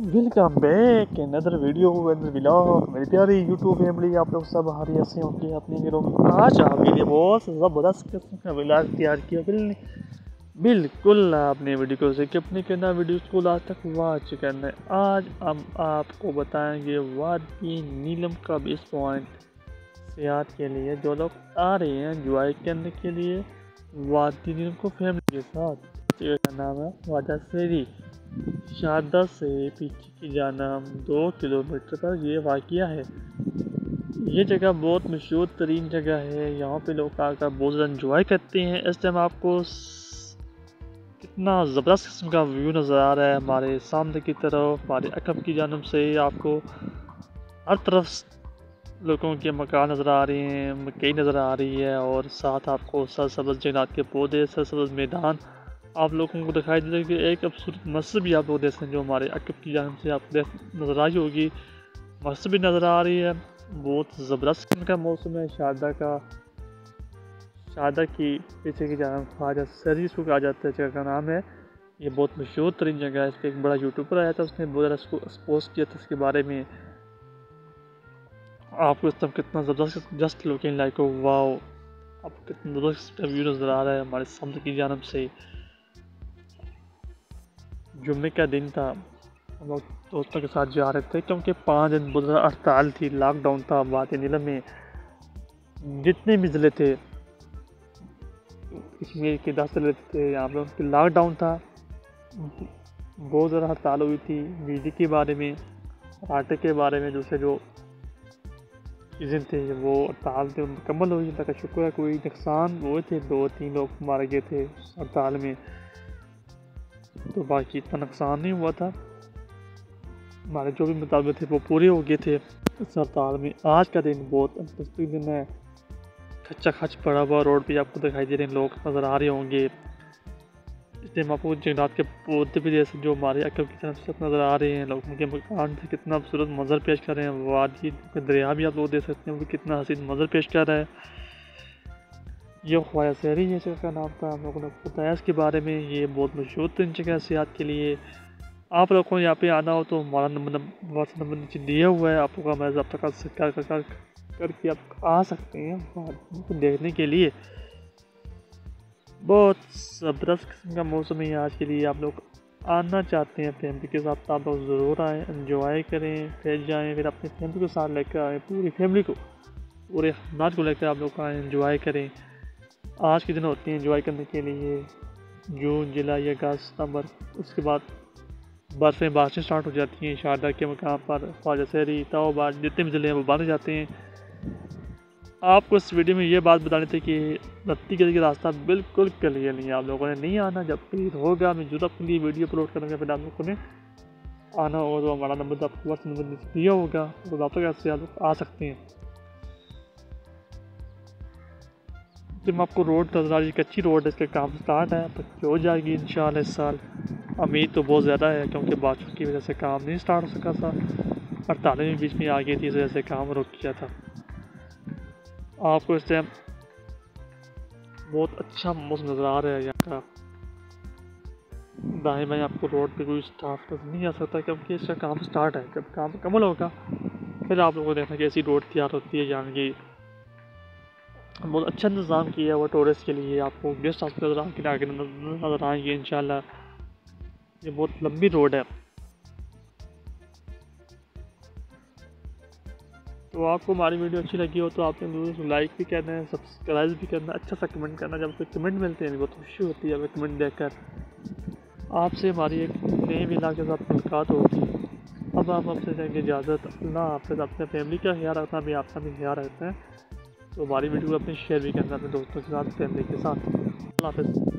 Welcome back اندر video اندر vlog میری پیاری یوٹیوب فیملی آپ لوگ سب ہاری ایسے ہوں گے اپنی گھروں میں آج آپ کے لیے بہت زبردست قسم کا ولاگ تیار کیا۔ بالکل آپ نے ویڈیو کو سکپ نہیں کرنا ویڈیو کو لاسٹ تک واچ کرنا ہے۔ آج ہم آپ کو بتائیں گے وادی نیلم کا بیس پوائنٹ سیاحت کے لیے جو لوگ آ رہے ہیں انجوائے کرنے کے لیے۔ وادی نیلم کو فیملی کے ساتھ۔ نام ہے واجہ سیری۔ شادہ سے پیچھے کی جانب دو کلومیٹر پر یہ واقعہ ہے۔ یہ جگہ بہت مشہور ترین جگہ ہے۔ یہاں پہ لوگ آ کر بہت زیادہ انجوائے کرتے ہیں۔ اس ٹائم آپ کو کتنا زبردست قسم کا ویو نظر آ رہا ہے۔ ہمارے سامنے کی طرف، ہمارے اکم کی جانب سے آپ کو ہر طرف لوگوں کے مکان نظر آ رہے ہیں، مکئی نظر آ رہی ہے اور ساتھ آپ کو سر سبز جنات کے پودے سر سبز میدان آپ لوگوں کو دکھائی دے کہ ایک خوبصورت مسجد بھی آپ لوگ دیکھ سکتے ہیں جو ہمارے عقب کی جانب سے آپ نظر آئی ہوگی۔ مسجد بھی نظر آ رہی ہے۔ بہت زبردست کا موسم ہے۔ شادہ کا شادہ کی پیچھے کی جانب خواجہ سری کو کہا جاتا ہے، جگہ کا نام ہے۔ یہ بہت مشہور ترین جگہ ہے۔ اس پہ ایک بڑا یوٹیوبر آیا تھا، اس نے بہت زیادہ اسپوز کیا تھا اس کے بارے میں۔ آپ کو اس طرح کتنا زبردست جسٹ لوکنگ لائک واؤ، آپ کتنا زبردست ویو نظر آ رہا ہے ہمارے سمندر کی جانب سے۔ جمعے کا دن تھا۔ ہم لوگ دوستوں کے ساتھ جا رہے تھے کیونکہ پانچ دن بہت ہڑتال تھی لاک ڈاؤن تھا، بات نیلم میں جتنے بھی ضلع تھے، کشمیر کے دس ضلع تھے، یہاں پہ لاک ڈاؤن تھا۔ بہت زیادہ ہڑتال ہوئی تھی۔ بجلی کے بارے میں آٹے کے بارے میں، دوسرے جو چیزیں تھے وہ ہڑتال تھے مکمل ہوئی۔ اللہ کا شکر ہے، کوئی نقصان ہوئے تھے، دو تین لوگ مارے گئے تھے ہڑتال میں۔ تو باقی اتنا نقصان نہیں ہوا تھا۔ ہمارے جو بھی مطالبے تھے وہ پورے ہو گئے تھے۔ اس ہڑتال میں آج کا دن بہت انٹرسٹنگ دن ہے۔ کچا کھچ پڑا ہوا روڈ پہ آپ کو دکھائی دے رہے ہیں۔ لوگ نظر آ رہے ہوں گے۔ اس ٹائم آپ کو جنگلات کے پودے بھی جیسے جو ہمارے عقب کی طرف سے نظر آ رہے ہیں۔ لوگوں کے مکان سے کتنا خوبصورت منظر پیش کر رہے ہیں۔ وادی دریا بھی آپ لوگ دیکھ سکتے ہیں۔ وہ کتنا حسین منظر پیش کر رہا ہے۔ یہ خواہ سہری یہ جگہ کا نام تھا، ہم لوگوں نے بتایا، اس کے بارے میں یہ بہت مشہور ترین جگہ سیاحت کے لیے۔ آپ لوگوں کو یہاں پہ آنا ہو تو ہمارا نمبر واٹس نمبر نیچے دیا ہوا ہے۔ آپ لوگ کا ضابطہ کر کر کر کے آپ آ سکتے ہیں دیکھنے کے لیے۔ بہت زبردست قسم کا موسم ہے آج کے لیے۔ آپ لوگ آنا چاہتے ہیں، فیملی کے ساتھ آپ لوگ ضرور آئیں انجوائے کریں، پھر جائیں، پھر اپنی فیملی کے ساتھ لے کر آئیں، پوری فیملی کو، پورے خاندان کو لے کر آپ لوگ آئیں انجوائے کریں۔ آج کے دن ہوتے ہیں انجوائے کرنے کے لیے۔ جون، جولائی، اگست، ستمبر، اس کے بعد برفیں بارشیں سٹارٹ ہو جاتی ہیں۔ شاردہ کے مقام پر خواجہ سہری، تاؤ بار جتنے بھی ضلع ہیں، وہ باندھ جاتے ہیں۔ آپ کو اس ویڈیو میں یہ بات بتانی تھی کہ رتی کے راستہ بالکل کلیئر نہیں ہے۔ آپ لوگوں نے نہیں آنا، جب پھر ہوگا، میں ضرور اپنے لیے ویڈیو اپلوڈ کروں گا۔ پھر آپ لوگوں نے آنا ہوگا تو ہمارا نمبر آپ کو نمبر دیا ہوگا۔ تو آپ کیسے آپ لوگ آ سکتے ہیں۔ جب آپ کو روڈ نظر آ رہی ہے کچی روڈ ہے اس کا کام سٹارٹ ہے پکی ہو جائے گی انشاءاللہ اس سال۔ امید تو بہت زیادہ ہے، کیونکہ بارشوں کی وجہ سے کام نہیں سٹارٹ ہو سکا تھا۔ اور تعلیم بیچ میں آ گئی تھی، اس وجہ سے کام روک کیا تھا۔ آپ کو اس ٹائم بہت اچھا موسم نظر آ رہا ہے یہاں کا۔ دائیں بائیں آپ کو روڈ پہ کوئی اسٹاف نہیں آ سکتا، کیونکہ اس کا کام سٹارٹ ہے۔ جب کام مکمل ہوگا، پھر آپ لوگوں کو دیکھنا کہ ایسی روڈ تیار ہوتی ہے یہاں کی بہت اچھا انتظام کیا ہوا ٹورسٹ کے لیے، آپ کو گیسٹ ہاؤس نظر آ نظر آئیں گے ان شاء اللہ یہ بہت لمبی روڈ ہے۔ تو آپ کو ہماری ویڈیو اچھی لگی ہو تو آپ نے لائک بھی کرنا ہے سبسکرائب بھی کرنا ہے اچھا سا کمنٹ کرنا جب کوئی کمنٹ ملتے ہیں، بہت خوشی ہوتی ہے ہمیں کمنٹ دیکھ کر۔ آپ سے ہماری ایک نئے بھی کے ساتھ ملاقات ہوگی۔ اب آپ آپ سے دیں گے اجازت اللہ حافظ اپنے فیملی کا خیال رکھنا بھی، آپ کا بھی خیال رکھتا ہے تو ہماری ویڈیو اپنے شیئر بھی کرنا اپنے دوستوں کے ساتھ فیملی کے ساتھ۔ اللہ حافظ۔